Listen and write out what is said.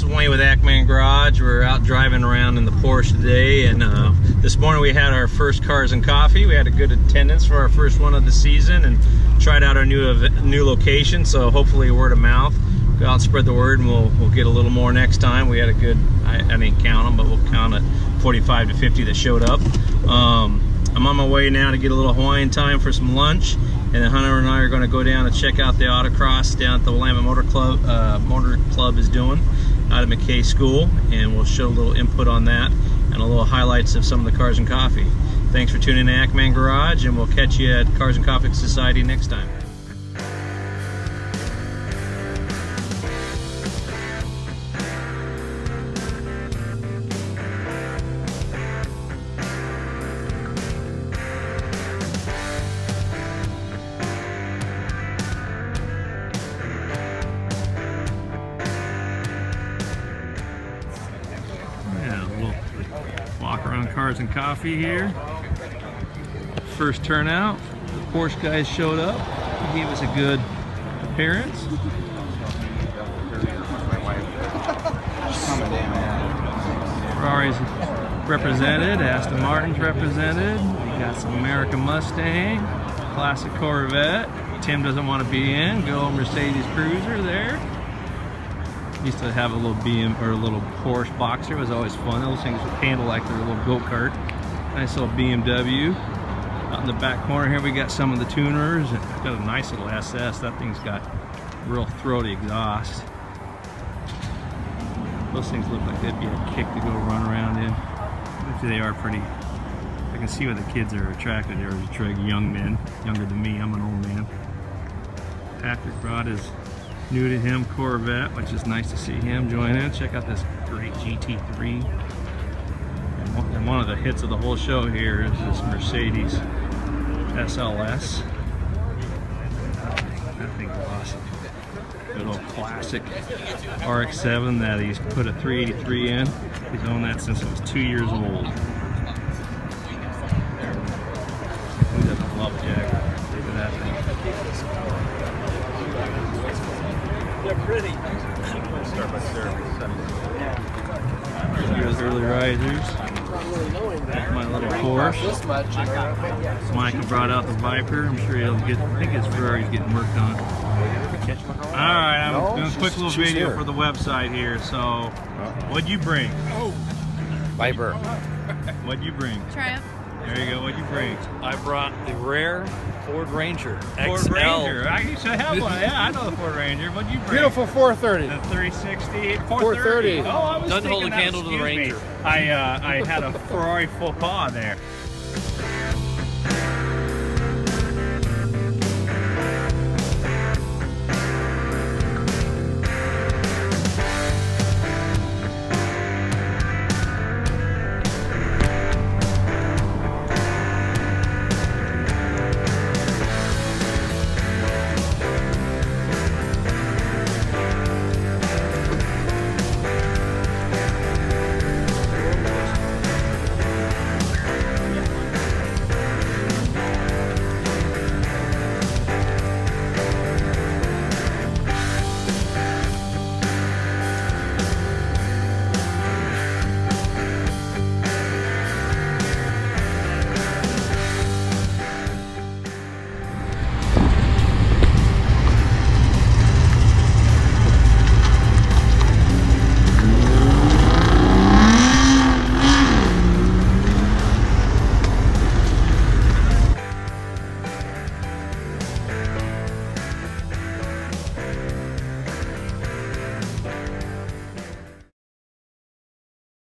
This is Wayne with Ackmann Garage. We're out driving around in the Porsche today, and uh, this morning we had our first cars and coffee. We had a good attendance for our first one of the season, and tried out our new new location. So hopefully, word of mouth, go out, spread the word, and we'll we'll get a little more next time. We had a good. I, I didn't count them, but we'll count it 45 to 50 that showed up. Um, I'm on my way now to get a little Hawaiian time for some lunch and then Hunter and I are going to go down and check out the autocross down at the Willamette Motor Club. Uh, Motor Club is doing out of McKay School, and we'll show a little input on that and a little highlights of some of the Cars and Coffee. Thanks for tuning in to Ackmann Garage, and we'll catch you at Cars and Coffee Society next time. Walk around Cars and Coffee here. First turnout, the Porsche guys showed up. He gave us a good appearance. Ferrari's represented, Aston Martin's represented. We got some American Mustang, classic Corvette. Tim doesn't want to be in. Good old Mercedes Cruiser there. Used to have a little BM or a little Porsche Boxer. It was always fun. Those things would handle like they're a little go-kart. Nice little BMW. Out in the back corner here we got some of the tuners. Got a nice little SS. That thing's got real throaty exhaust. Those things look like they'd be a kick to go run around in. They are pretty. I can see why the kids are attracted. They're attracted young men, younger than me. I'm an old man. Patrick brought his new to him Corvette, which is nice to see him join in. Check out this great GT3. And one of the hits of the whole show here is this Mercedes SLS. That thing's awesome. Good old classic RX-7 that he's put a 383 in. He's owned that since he was two years old. They're pretty. Start by Here's early risers. That's my little Porsche. Micah brought out the Viper. I'm sure he'll get, I think his Ferrari's getting worked on. Alright, I'm no, doing a quick little video here. for the website here. So, what'd you bring? Oh. Viper. What'd you bring? Triumph. There you go. What'd you bring? I brought the rare Ford Ranger Ford XL. Ranger. I used to have one. Yeah, I know the Ford Ranger. What'd you bring? Beautiful 430. The 360. 430. 430. Oh, I was Doesn't hold a candle to the Ranger. Me. I uh, I had a Ferrari faux pas there.